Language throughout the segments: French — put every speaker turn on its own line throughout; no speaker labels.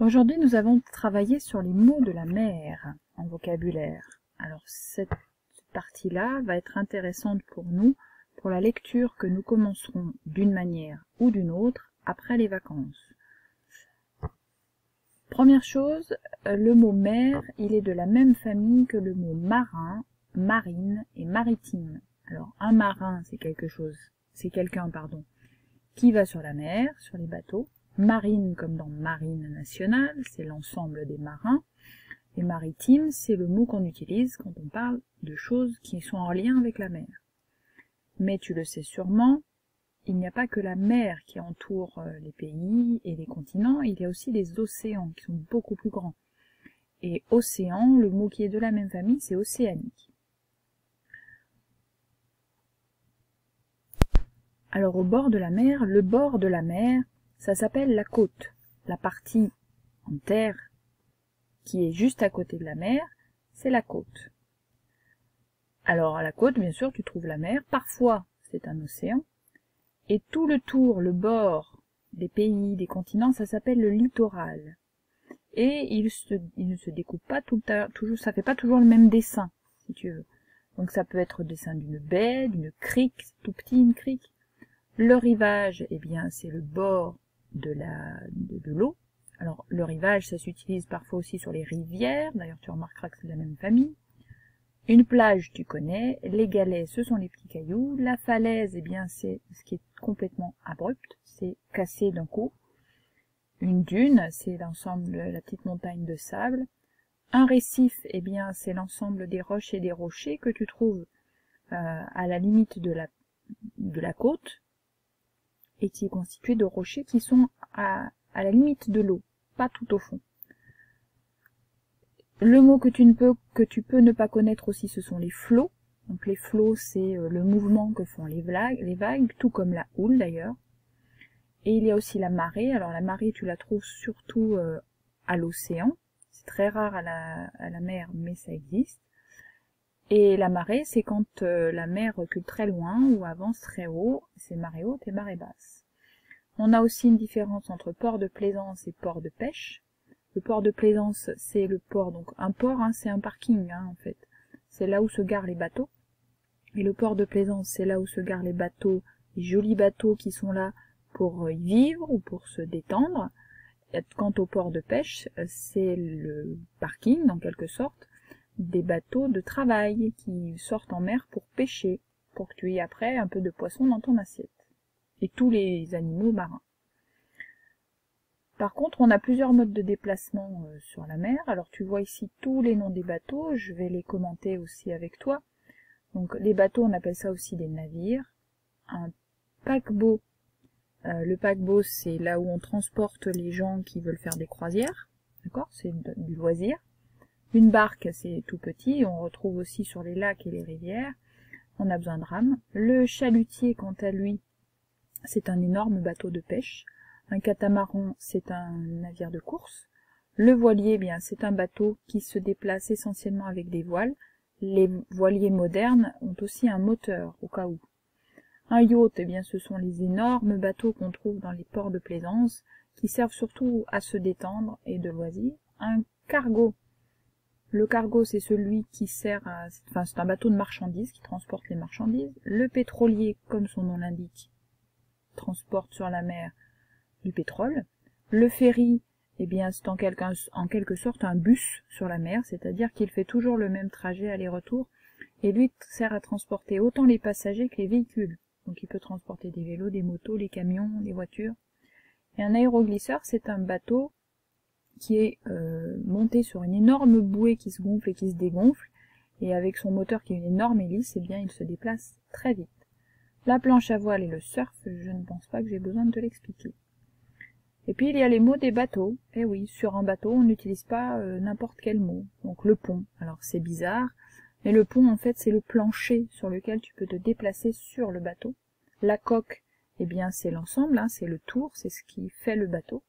Aujourd'hui, nous avons travaillé sur les mots de la mer en vocabulaire. Alors, cette partie-là va être intéressante pour nous pour la lecture que nous commencerons d'une manière ou d'une autre après les vacances. Première chose, le mot mer, il est de la même famille que le mot marin, marine et maritime. Alors, un marin, c'est quelque chose, c'est quelqu'un, pardon, qui va sur la mer, sur les bateaux. Marine, comme dans marine nationale, c'est l'ensemble des marins. Et maritime, c'est le mot qu'on utilise quand on parle de choses qui sont en lien avec la mer. Mais tu le sais sûrement, il n'y a pas que la mer qui entoure euh, les pays et les continents, il y a aussi les océans qui sont beaucoup plus grands. Et océan, le mot qui est de la même famille, c'est océanique. Alors au bord de la mer, le bord de la mer, ça s'appelle la côte. La partie en terre qui est juste à côté de la mer, c'est la côte. Alors à la côte, bien sûr, tu trouves la mer. Parfois, c'est un océan. Et tout le tour, le bord des pays, des continents, ça s'appelle le littoral. Et il, ne se découpe pas tout le toujours, ça fait pas toujours le même dessin, si tu veux. Donc ça peut être le dessin d'une baie, d'une crique, tout petit une crique, le rivage, eh bien, c'est le bord de de, l'eau. Alors, le rivage, ça s'utilise parfois aussi sur les rivières. D'ailleurs, tu remarqueras que c'est la même famille. Une plage, tu connais. Les galets, ce sont les petits cailloux. La falaise, eh bien, c'est ce qui est complètement abrupt. C'est cassé d'un coup. Une dune, c'est l'ensemble, de la petite montagne de sable. Un récif, eh bien, c'est l'ensemble des roches et des rochers que tu trouves euh, à la limite de la, de la côte et qui est constitué de rochers qui sont à, la limite de l'eau, pas tout au fond. Le mot que tu, ne peux, que tu peux ne pas connaître aussi, ce sont les flots. Donc les flots, c'est euh, le mouvement que font les vagues, tout comme la houle d'ailleurs. Et il y a aussi la marée. Alors la marée, tu la trouves surtout euh, à l'océan. C'est très rare à la mer, mais ça existe. Et la marée, c'est quand euh, la mer recule très loin ou avance très haut, c'est marée haute et marée basse. On a aussi une différence entre port de plaisance et port de pêche. Le port de plaisance, c'est le port, donc un port, hein, c'est un parking hein, en fait. C'est là où se garent les bateaux. Et le port de plaisance, c'est là où se garent les bateaux, les jolis bateaux qui sont là pour y vivre ou pour se détendre. Quant au port de pêche, c'est le parking en quelque sorte, des bateaux de travail qui sortent en mer pour pêcher, pour que tu aies après un peu de poisson dans ton assiette. Et tous les animaux marins. Par contre, on a plusieurs modes de déplacement euh, sur la mer. Alors tu vois ici tous les noms des bateaux, je vais les commenter aussi avec toi. Donc les bateaux, on appelle ça aussi des navires. Un paquebot, euh, le paquebot c'est là où on transporte les gens qui veulent faire des croisières. D'accord? C'est du loisir. Une barque, c'est tout petit, on retrouve aussi sur les lacs et les rivières. On a besoin de rames. Le chalutier, quant à lui, c'est un énorme bateau de pêche. Un catamaran, c'est un navire de course. Le voilier, bien, c'est un bateau qui se déplace essentiellement avec des voiles. Les voiliers modernes ont aussi un moteur, au cas où. Un yacht, eh bien, ce sont les énormes bateaux qu'on trouve dans les ports de plaisance, qui servent surtout à se détendre et de loisir. Un cargo, le cargo, c'est celui qui sert à... Enfin, c'est un bateau de marchandises qui transporte les marchandises. Le pétrolier, comme son nom l'indique, transporte sur la mer du pétrole. Le ferry, eh bien, c'est en, quelque sorte un bus sur la mer, c'est-à-dire qu'il fait toujours le même trajet aller-retour, et lui sert à transporter autant les passagers que les véhicules. Donc il peut transporter des vélos, des motos, les camions, les voitures. Et un aéroglisseur, c'est un bateau qui est euh, monté sur une énorme bouée qui se gonfle et qui se dégonfle, et avec son moteur qui est une énorme hélice, eh bien il se déplace très vite. La planche à voile et le surf, je ne pense pas que j'ai besoin de te l'expliquer. Et puis il y a les mots des bateaux. Eh oui, sur un bateau, on n'utilise pas euh, n'importe quel mot. Donc le pont, alors c'est bizarre, mais le pont en fait c'est le plancher sur lequel tu peux te déplacer sur le bateau. La coque, eh bien c'est l'ensemble, hein, c'est le tour, c'est ce qui fait le bateau.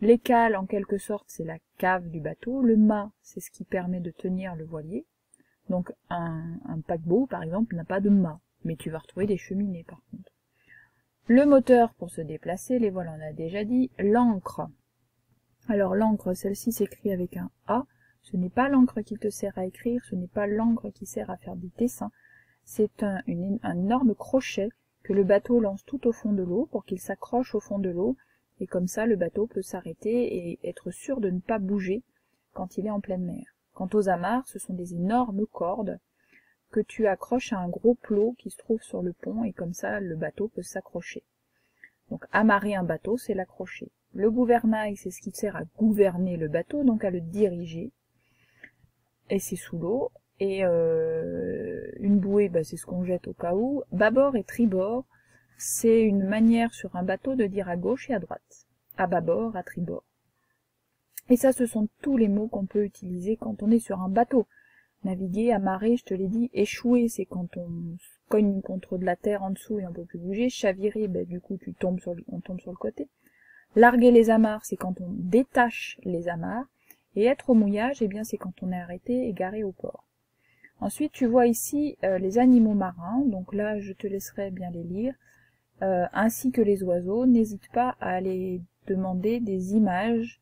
L'écale, en quelque sorte, c'est la cave du bateau. Le mât, c'est ce qui permet de tenir le voilier. Donc un, paquebot, par exemple, n'a pas de mât, mais tu vas retrouver des cheminées, par contre. Le moteur pour se déplacer, les voiles on a déjà dit. L'ancre. Alors l'encre, celle-ci s'écrit avec un A. Ce n'est pas l'encre qui te sert à écrire, ce n'est pas l'encre qui sert à faire des dessins. C'est un énorme crochet que le bateau lance tout au fond de l'eau pour qu'il s'accroche au fond de l'eau et comme ça le bateau peut s'arrêter et être sûr de ne pas bouger quand il est en pleine mer. Quant aux amarres, ce sont des énormes cordes que tu accroches à un gros plot qui se trouve sur le pont et comme ça le bateau peut s'accrocher. Donc amarrer un bateau, c'est l'accrocher. Le gouvernail, c'est ce qui sert à gouverner le bateau, donc à le diriger. Et c'est sous l'eau. Et euh, une bouée, bah, c'est ce qu'on jette au cas où. Bâbord et tribord, c'est une manière sur un bateau de dire à gauche et à droite. À bâbord, à tribord. Et ça, ce sont tous les mots qu'on peut utiliser quand on est sur un bateau. Naviguer, amarrer, je te l'ai dit, échouer, c'est quand on cogne contre de la terre en dessous et on peut plus bouger. Chavirer, ben, du coup, tu tombes sur on tombe sur le côté. Larguer les amarres, c'est quand on détache les amarres. Et être au mouillage, eh bien, c'est quand on est arrêté et garé au port. Ensuite, tu vois ici euh, les animaux marins. Donc là, je te laisserai bien les lire. Euh, ainsi que les oiseaux. N'hésite pas à aller demander des images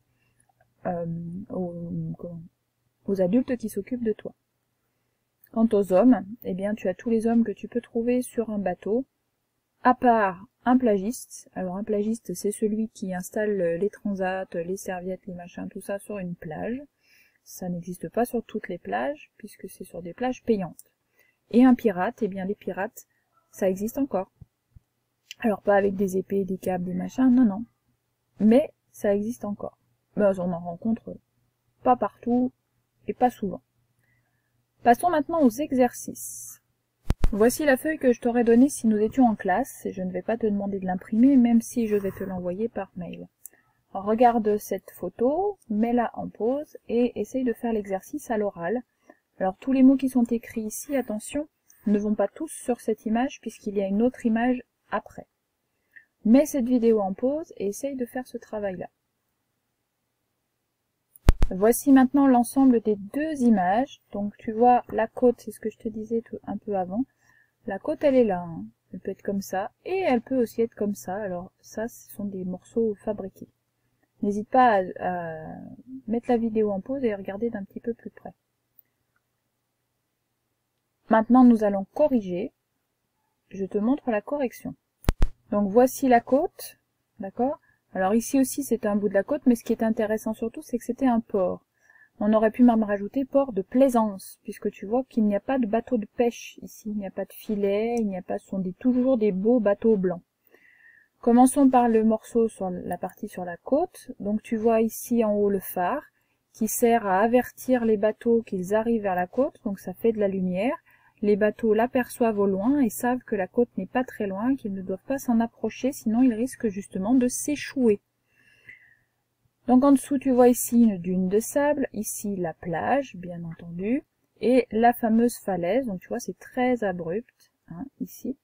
euh, aux adultes qui s'occupent de toi. Quant aux hommes, eh bien tu as tous les hommes que tu peux trouver sur un bateau, à part un plagiste. Alors un plagiste, c'est celui qui installe les transats, les serviettes, les machins, tout ça sur une plage. Ça n'existe pas sur toutes les plages, puisque c'est sur des plages payantes. Et un pirate, eh bien les pirates, ça existe encore. Alors pas avec des épées, des câbles, des machins, non, non. Mais ça existe encore. Ben, on en rencontre pas partout et pas souvent. Passons maintenant aux exercices. Voici la feuille que je t'aurais donnée si nous étions en classe, et je ne vais pas te demander de l'imprimer, même si je vais te l'envoyer par mail. regarde cette photo, mets-la en pause, et essaye de faire l'exercice à l'oral. Alors tous les mots qui sont écrits ici, attention, ne vont pas tous sur cette image, puisqu'il y a une autre image après. Mets cette vidéo en pause et essaye de faire ce travail-là. Voici maintenant l'ensemble des deux images. Donc tu vois la côte, c'est ce que je te disais un peu avant. La côte elle est là, hein. elle peut être comme ça, et elle peut aussi être comme ça. Alors ça ce sont des morceaux fabriqués. N'hésite pas à, à, mettre la vidéo en pause et regarder d'un petit peu plus près. Maintenant nous allons corriger. Je te montre la correction. Donc voici la côte, d'accord? Alors ici aussi c'est un bout de la côte, mais ce qui est intéressant surtout c'est que c'était un port. On aurait pu même rajouter port de plaisance, puisque tu vois qu'il n'y a pas de bateau de pêche ici, il n'y a pas de filet, il n'y a pas, ce sont toujours des beaux bateaux blancs. Commençons par le morceau sur la partie sur la côte. Donc tu vois ici en haut le phare, qui sert à avertir les bateaux qu'ils arrivent vers la côte, donc ça fait de la lumière. Les bateaux l'aperçoivent au loin et savent que la côte n'est pas très loin, qu'ils ne doivent pas s'en approcher, sinon ils risquent justement de s'échouer. Donc en dessous, tu vois ici une dune de sable, ici la plage, bien entendu, et la fameuse falaise, donc tu vois c'est très abrupt, hein, ici.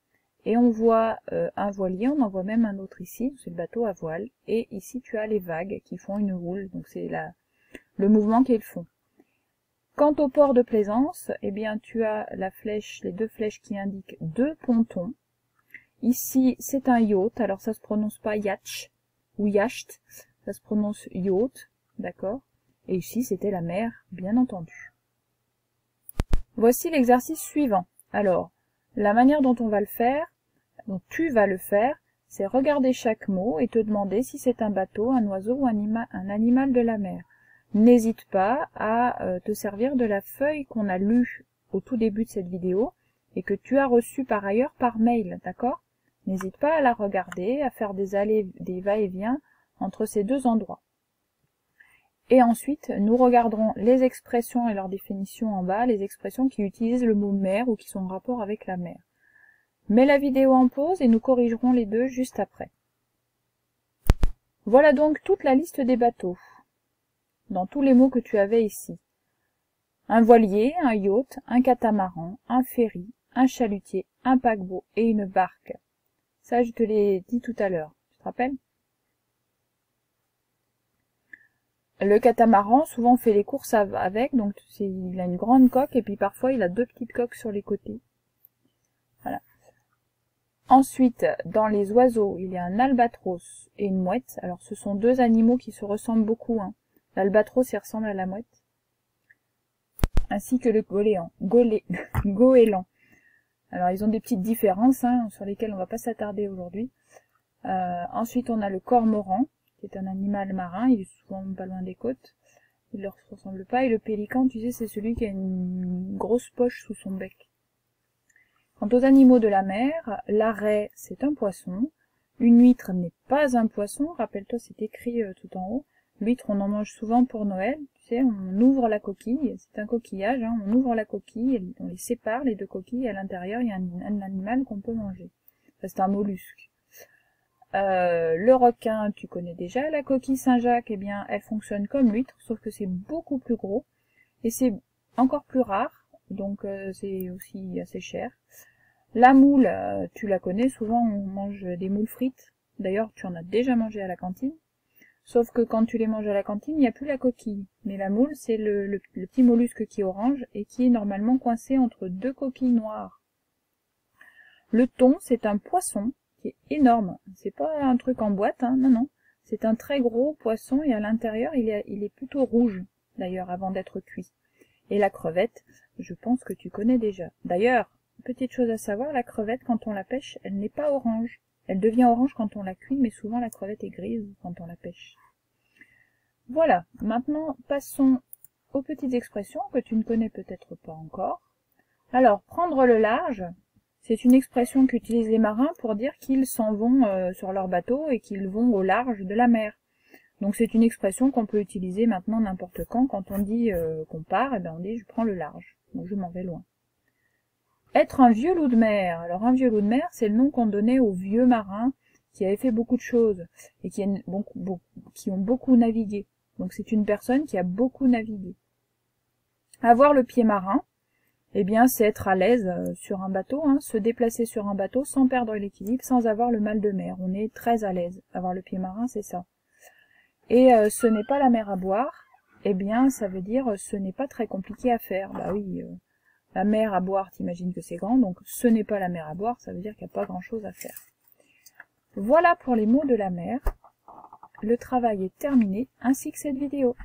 Et on voit euh, un voilier, on en voit même un autre ici, c'est le bateau à voile, et ici tu as les vagues qui font une houle, donc c'est le mouvement qu'ils font. Quant au port de plaisance, eh bien tu as la flèche, les deux flèches qui indiquent deux pontons. Ici, c'est un yacht, alors ça se prononce pas yacht ou yacht, ça se prononce yacht, d'accord? Et ici, c'était la mer, bien entendu. Voici l'exercice suivant. Alors, la manière dont on va le faire, dont tu vas le faire, c'est regarder chaque mot et te demander si c'est un bateau, un oiseau ou un, un animal de la mer n'hésite pas à euh, te servir de la feuille qu'on a lue au tout début de cette vidéo et que tu as reçue par ailleurs par mail, d'accord? N'hésite pas à la regarder, à faire des allées, des va-et-vient entre ces deux endroits. Et ensuite, nous regarderons les expressions et leurs définitions en bas, les expressions qui utilisent le mot mer ou qui sont en rapport avec la mer. Mets la vidéo en pause et nous corrigerons les deux juste après. Voilà donc toute la liste des bateaux dans tous les mots que tu avais ici. Un voilier, un yacht, un catamaran, un ferry, un chalutier, un paquebot et une barque. Ça, je te l'ai dit tout à l'heure. Tu te rappelles? Le catamaran, souvent, fait les courses avec, donc il a une grande coque et puis parfois il a deux petites coques sur les côtés. Voilà. Ensuite, dans les oiseaux, il y a un albatros et une mouette. Alors, ce sont deux animaux qui se ressemblent beaucoup. Hein. L'albatros, il ressemble à la mouette. Ainsi que le goéland. goéland. Alors, ils ont des petites différences hein, sur lesquelles on va pas s'attarder aujourd'hui. Euh, ensuite, on a le cormoran, qui est un animal marin. Il est souvent pas loin des côtes. Il leur ressemble pas. Et le pélican, tu sais, c'est celui qui a une grosse poche sous son bec. Quant aux animaux de la mer, l'arrêt, c'est un poisson. Une huître n'est pas un poisson. Rappelle-toi, c'est écrit euh, tout en haut. L'huître, on en mange souvent pour Noël. Tu sais, on ouvre la coquille. C'est un coquillage. Hein. On ouvre la coquille, on les sépare, les deux coquilles. Et à l'intérieur, il y a un, animal qu'on peut manger. c'est un mollusque. Euh, le requin, tu connais déjà. La coquille Saint-Jacques, eh bien, elle fonctionne comme l'huître, sauf que c'est beaucoup plus gros. Et c'est encore plus rare, donc euh, c'est aussi assez cher. La moule, euh, tu la connais, souvent on mange des moules frites. D'ailleurs, tu en as déjà mangé à la cantine. Sauf que quand tu les manges à la cantine, il n'y a plus la coquille. Mais la moule, c'est le, petit mollusque qui est orange et qui est normalement coincé entre deux coquilles noires. Le thon, c'est un poisson est énorme. C'est pas un truc en boîte, hein, non, non. C'est un très gros poisson et à l'intérieur, il est plutôt rouge, d'ailleurs, avant d'être cuit. Et la crevette, je pense que tu connais déjà. D'ailleurs, petite chose à savoir, la crevette, quand on la pêche, elle n'est pas orange. Elle devient orange quand on la cuit, mais souvent la crevette est grise quand on la pêche. Voilà, maintenant passons aux petites expressions que tu ne connais peut-être pas encore. Alors, prendre le large, c'est une expression qu'utilisent les marins pour dire qu'ils s'en vont euh, sur leur bateau et qu'ils vont au large de la mer. Donc c'est une expression qu'on peut utiliser maintenant n'importe quand. Quand on dit euh, qu'on part, et eh bien on dit je prends le large. Donc je m'en vais loin. Être un vieux loup de mer. Alors un vieux loup de mer, c'est le nom qu'on donnait aux vieux marins qui avaient fait beaucoup de choses et qui, ont beaucoup navigué. Donc c'est une personne qui a beaucoup navigué. Avoir le pied marin, eh bien, c'est être à l'aise euh, sur un bateau, hein, se déplacer sur un bateau sans perdre l'équilibre, sans avoir le mal de mer. On est très à l'aise. Avoir le pied marin, c'est ça. Et euh, ce n'est pas la mer à boire, eh bien, ça veut dire euh, ce n'est pas très compliqué à faire. Bah oui, la mer à boire, t'imagines que c'est grand, donc ce n'est pas la mer à boire, ça veut dire qu'il n'y a pas grand-chose à faire. Voilà pour les mots de la mer. Le travail est terminé, ainsi que cette vidéo.